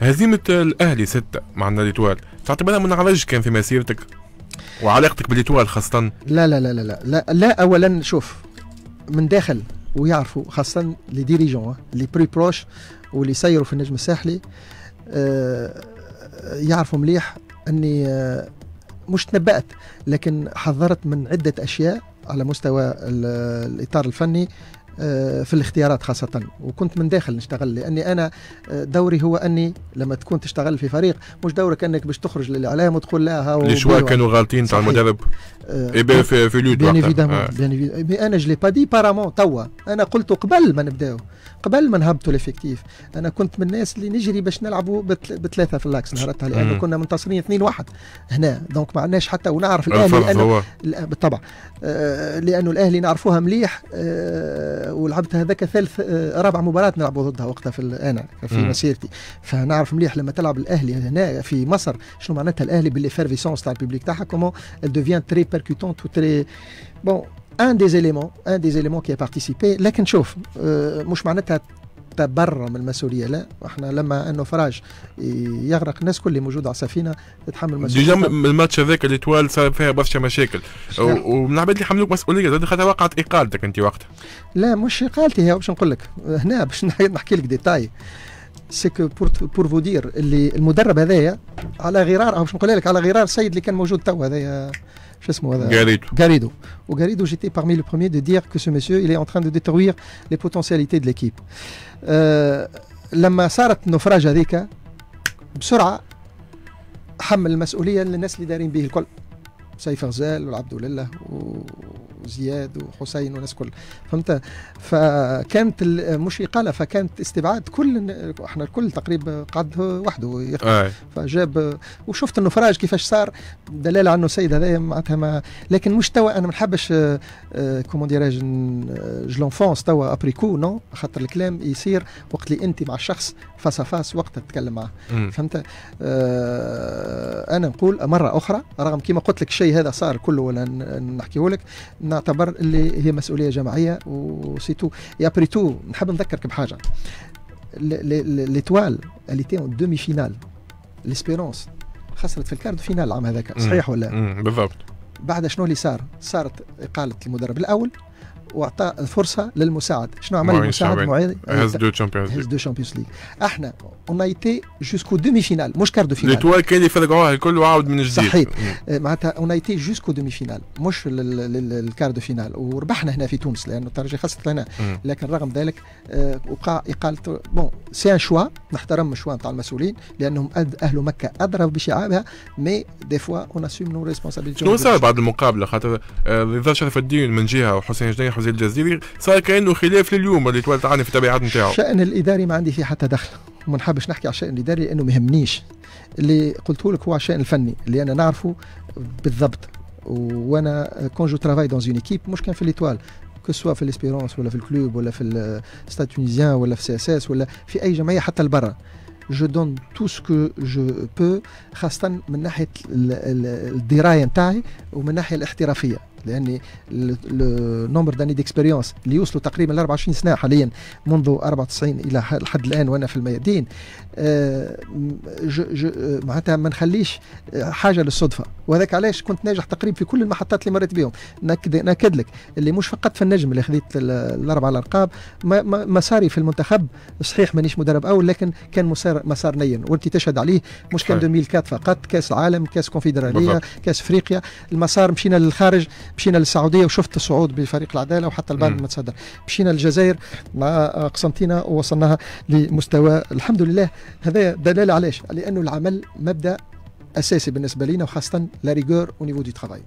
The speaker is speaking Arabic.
هزيمة الأهلي ستة مع النادي Étoile تعتبرها منعرج كان في مسيرتك؟ وعلاقتك بال Étoile خاصة؟ لا لا لا لا لا لا, لا اولا شوف من داخل ويعرفوا خاصة les dirigeants les plus proches واللي يسيروا في النجم الساحلي آه يعرفوا مليح أني آه مش تنبأت لكن حذرت من عدة أشياء على مستوى الإطار الفني في الاختيارات خاصة. وكنت من داخل نشتغل لأني أنا آه، دوري هو أني لما تكون تشتغل في فريق مش دورك أنك باش تخرج للإعلام وتقول لا ها لي كانوا غالطين تاع المدرب؟ آه في في لود bien évidemment bien évidemment أنا je l'ai pas dit auparavant توا. أنا قلت قبل ما نبداو قبل ما نهبطوا l'effectif أنا كنت من الناس اللي نجري باش نلعبوا بثلاثة في l'axe نهارتها لأنه كنا منتصرين 2 1 هنا. donc ما عندناش حتى ونعرف الأهلي لأنه بالطبع. آه لأنه الأهلي نعرفوها مليح. آه ولعبت هذاك ثالث آه رابع مباراة نلعبوا ضدها وقتها في أنا في. مسيرتي فنعرف مليح لما تلعب الأهلي هنا في مصر شنو معناتها الأهلي بال effervescence تاع ال public تاعها comment percutante ou très bon un des éléments un des éléments qui a participé لكن شوف مش معناتها تبرى من المسؤولية. لا إحنا لما ال naufrage يغرق الناس كل اللي موجود على السفينة تتحمل المسؤولية. déjà الماتش هذاك l'Étoile صار فيها برشا مشاكل. ومن العباد اللي حملوك مسؤولية خاطر وقعت إقالتك أنت وقتها. لا مش إقالتي هي باش نقول لك هنا باش نحكي لك détails. c'est que pour pour vous dire اللي المدرب هذايا على غرار أو باش نقول لك على غرار السيد اللي كان موجود تو هذايا شو اسمه هذا؟ غاريدو غاريدو وغاريدو j'étais parmi premiers de dire que ce monsieur il est en train de détruire les potentialités de l'équipe. Euh, لما صارت ال naufrage هذيك بسرعة حمل المسؤولية للناس اللي دايرين به الكل. سيف غزال والعبد لله وزياد وحسين والناس كل فهمت؟ فكانت مش إقالة فكانت استبعاد كل إحنا الكل تقريبا قعد وحده فجاب وشفت ال naufrage كيفاش صار دلالة عنه سيد هذا معناتها ما لكن مش توا أنا ما نحبش comment dirais-je je l'enfonce توا après coup non خاطر الكلام يصير وقت اللي أنت مع الشخص face à face وقت تتكلم معه. فهمت؟ آه أنا نقول مرة أخرى رغم كما قلت لك الشيء هذا صار كله ولا نحكيه لك نعتبر اللي هي مسؤولية جماعية و c'est tout après tout نحب نذكرك بحاجة. l'Étoile elle était en demi-finale l'Espérance خسرت في ال quart de finale العام هذاك صحيح ولا؟ بالضبط. بعد شنو اللي صار؟ صارت إقالة المدرب الأول وأعطى فرصه للمساعد. شنو عمل المساعد؟ معيد phase de Champions phase de Champions League إحنا on était jusqu'aux demi-finales مش quart de finale l'Étoile كان يفرقوها الكل وعاود من جديد صحيح. معناتها on était jusqu'aux demi-finales مش ال quart de finale وربحنا هنا في تونس لأنه الترجي خسرت لنا لكن رغم ذلك وقع إقالة bon c'est un choix نحترم ال choix نتاع المسؤولين لأنهم أهل مكة ادرى بشعابها mais des fois on assume nos responsabilités شنو صار بعد المقابلة؟ خاطر رضا شرف الدين من جهة وحسين جنيح حسين الجزيري صار كأنه خلاف لليوم اللي تولد عني في التبعات نتاعو الشأن الإداري ما عندي فيه حتى دخل. وما نحبش نحكي على الشأن الإداري لأنه ما يهمنيش. اللي قلت لك هو الشأن الفني اللي أنا نعرفه بالضبط. وأنا quand je travaille dans une équipe مش كان في l'Étoile que ce soit في ال Espérance ولا في ال Club ولا في ال Stade Tunisien ولا في CSS ولا في أي جمعية حتى لبرا. je donne tout ce que je peux خاصة من ناحية الدراية نتاعي ومن الناحية الاحترافية. لأني ال nombre d'années d'expérience اللي يوصلوا تقريبا ل 24 سنة حاليا منذ 94 إلى لحد الآن وأنا في الميادين. آه، معناتها ما نخليش حاجة للصدفة. وهذاك علاش كنت ناجح تقريبا في كل المحطات اللي مريت بهم ناكد ناكد لك اللي مش فقط في النجم اللي خذيت الاربع الأرقام مساري في المنتخب صحيح مانيش مدرب أول لكن كان مسار مسار نين وانت تشهد عليه مش كان 2004 فقط كأس العالم كأس كونفدرالية كأس أفريقيا. المسار مشينا للخارج. مشينا للسعودية وشفت الصعود بفريق العدالة وحتى البعض متصدر مشينا للجزائر مع قسنطينه ووصلناها لمستوى الحمد لله. هذا دلالة علاش لأنه العمل مبدأ أساسي بالنسبة لنا وخاصة la rigueur au niveau du travail